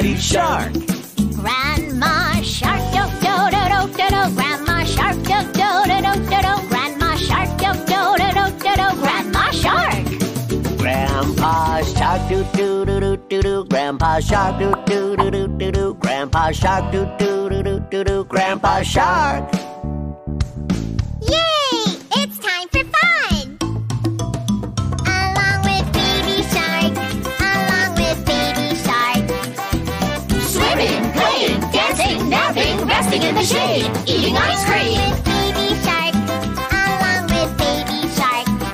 Daddy Shark. Grandma Shark, do do do do do do. Grandma Shark, do do do do do do. Grandma Shark, do do do do do do. Grandma Shark. Grandpa Shark, do do do do do do. Grandpa Shark, do do do do do do. Grandpa Shark, do do do do do do. Grandpa Shark. Playing, dancing, napping, resting in the shade, eating ice